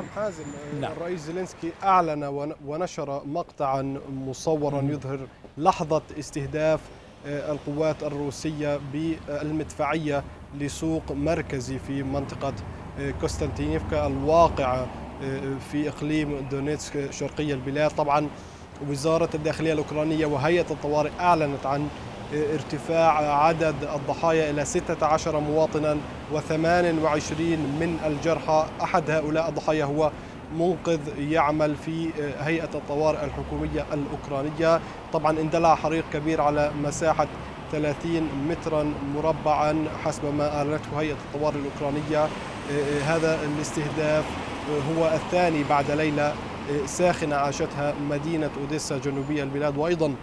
نعم حازم نعم. الرئيس زيلينسكي أعلن ون- ونشر مقطعا مصورا. يظهر لحظة استهداف آه، القوات الروسية بالمدفعية لسوق مركزي في منطقة آه، كوستانتينيفكا الواقعة آه، في إقليم دونيتسك شرقي البلاد طبعا وزارة الداخلية الأوكرانية وهيئة الطوارئ أعلنت عن آه، ارتفاع عدد الضحايا إلى 16 مواطنا و28 من الجرحى. أحد هؤلاء الضحايا هو منقذ يعمل في هيئة الطوارئ الحكومية الأوكرانية. طبعا اندلع حريق كبير على مساحة 30 مترا مربعا حسب ما أعلنته هيئة الطوارئ الأوكرانية. هذا الاستهداف هو الثاني بعد ليلة ساخنة عاشتها مدينة أوديسا جنوبي البلاد. وأيضا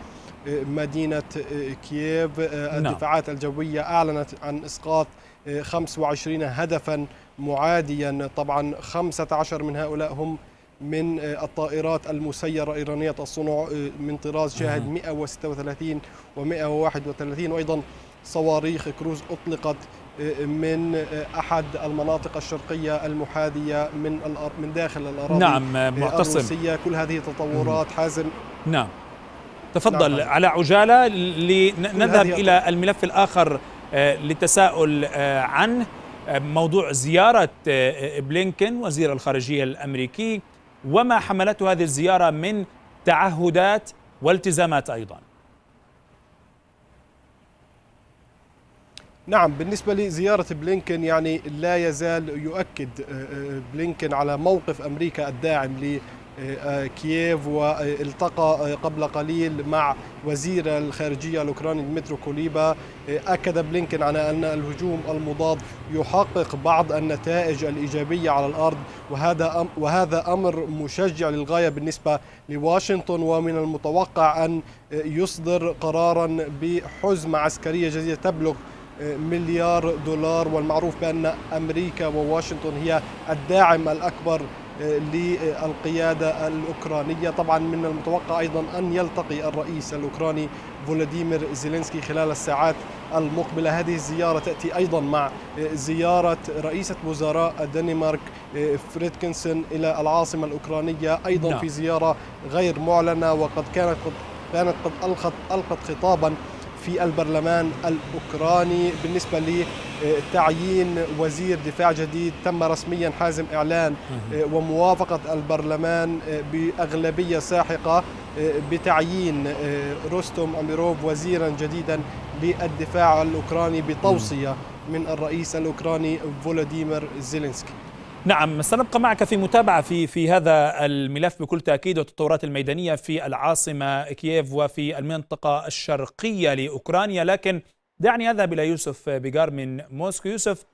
مدينة آه، كييف. آه، نعم. الدفاعات الجوية أعلنت عن إسقاط آه، 25 هدفا معاديا. طبعا 15 من هؤلاء هم من آه، الطائرات المسيرة إيرانية الصنع آه، من طراز شاهد مهم. 136 و131 وأيضا صواريخ كروز أطلقت آه، من آه، أحد المناطق الشرقية المحاذية من من داخل الأراضي نعم آه، معتصم. الروسية. كل هذه تطورات حازم. نعم. تفضل نعم. على عجالة لنذهب إلى الملف الآخر آه، للتساؤل آه، عنه آه، موضوع زيارة آه، بلينكن وزير الخارجية الأمريكي وما حملته هذه الزيارة من تعهدات والتزامات أيضا نعم بالنسبة لزيارة بلينكن يعني لا يزال يؤكد بلينكن على موقف أمريكا الداعم لكييف والتقى آه، قبل قليل مع وزير الخارجية الأوكراني ديمترو كوليبا. آه، أكد بلينكن على أن الهجوم المضاد يحقق بعض النتائج الإيجابية على الأرض وهذا وهذا أمر مشجع للغاية بالنسبة لواشنطن. ومن المتوقع أن آه، يصدر قرارا بحزمة عسكرية جديدة تبلغ مليار دولار والمعروف بأن أمريكا وواشنطن هي الداعم الأكبر للقيادة الأوكرانية. طبعا من المتوقع أيضا أن يلتقي الرئيس الأوكراني فولوديمير زيلينسكي خلال الساعات المقبلة. هذه الزيارة تأتي أيضا مع زيارة رئيسة وزراء الدنمارك فريدريكسن إلى العاصمة الأوكرانية. أيضا نعم. في زيارة غير معلنة وقد كانت قد كانت قد ألقت ألقت خطابا في البرلمان الأوكراني بالنسبة لتعيين وزير دفاع جديد تم رسميا حازم إعلان وموافقة البرلمان بأغلبية ساحقة بتعيين روستوم أميروف وزيرا جديدا للدفاع الأوكراني بتوصية من الرئيس الأوكراني فولوديمير زيلينسكي. نعم سنبقى معك في متابعة في في هذا الملف بكل تأكيد والتطورات الميدانية في العاصمة كييف وفي المنطقة الشرقية لأوكرانيا. لكن دعني أذهب إلى يوسف بيجار من موسكو. يوسف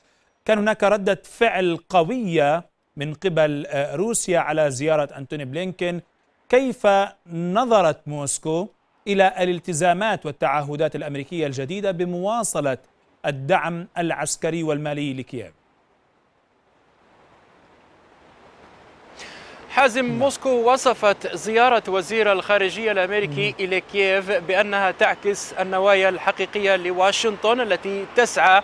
كان هناك ردة فعل قوية من قبل روسيا على زيارة أنتوني بلينكين. كيف نظرت موسكو إلى الالتزامات والتعهدات الأمريكية الجديدة بمواصلة الدعم العسكري والمالي لكييف؟ حازم موسكو وصفت زيارة وزير الخارجية الأمريكي إلى كييف بأنها تعكس النوايا الحقيقية لواشنطن التي تسعى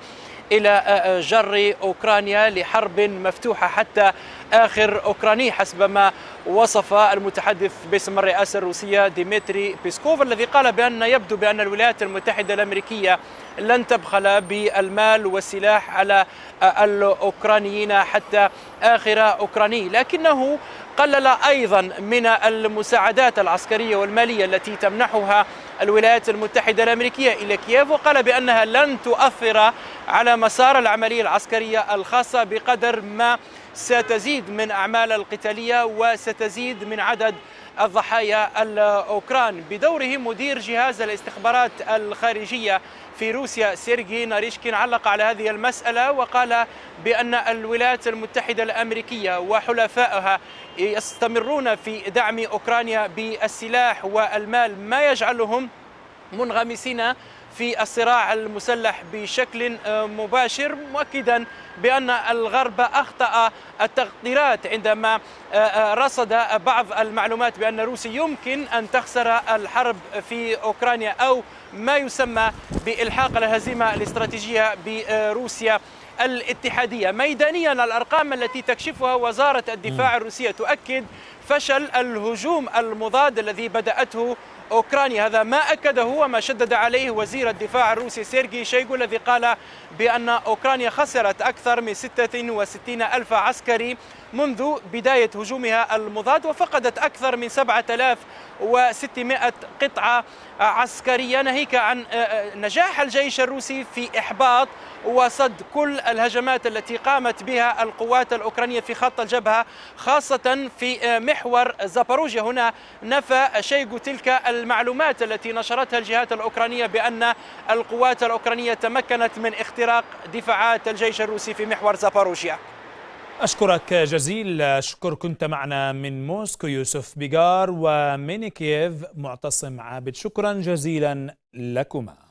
إلى جر أوكرانيا لحرب مفتوحة حتى آخر أوكراني حسب ما وصف المتحدث باسم الرئاسة الروسية ديمتري بيسكوف الذي قال بأن يبدو بأن الولايات المتحدة الأمريكية لن تبخل بالمال والسلاح على الأوكرانيين حتى آخر أوكراني لكنه قلل أيضا من المساعدات العسكرية والمالية التي تمنحها الولايات المتحدة الأمريكية إلى كييف وقال بأنها لن تؤثر على مسار العملية العسكرية الخاصة بقدر ما ستزيد من أعمال القتالية وستزيد من عدد الضحايا الأوكران. بدوره مدير جهاز الاستخبارات الخارجية في روسيا سيرجي ناريشكين علق على هذه المسألة وقال بأن الولايات المتحدة الأمريكية وحلفائها يستمرون في دعم أوكرانيا بالسلاح والمال. ما يجعلهم منغمسين في الصراع المسلح بشكل مباشر مؤكدا بأن الغرب أخطأ التقديرات عندما رصد بعض المعلومات بأن روسيا يمكن أن تخسر الحرب في أوكرانيا أو ما يسمى بإلحاق الهزيمة الاستراتيجية بروسيا الاتحادية. ميدانيا الأرقام التي تكشفها وزارة الدفاع الروسية تؤكد فشل الهجوم المضاد الذي بدأته أوكرانيا. هذا ما أكده وما شدد عليه وزير الدفاع الروسي سيرجي شيغو الذي قال بأن أوكرانيا خسرت أكثر من 66 ألف عسكري منذ بداية هجومها المضاد وفقدت أكثر من 7600 قطعة عسكرية. ناهيك عن نجاح الجيش الروسي في إحباط وصد كل الهجمات التي قامت بها القوات الأوكرانية في خط الجبهة خاصة في محور زاباروجيا. هنا نفى شيغو تلك المعلومات التي نشرتها الجهات الأوكرانية بأن القوات الأوكرانية تمكنت من اختراق دفاعات الجيش الروسي في محور زاباروجيا أشكرك جزيل. شكر كنت معنا من موسكو يوسف بيغار ومن كييف معتصم عابد. شكرا جزيلا لكما.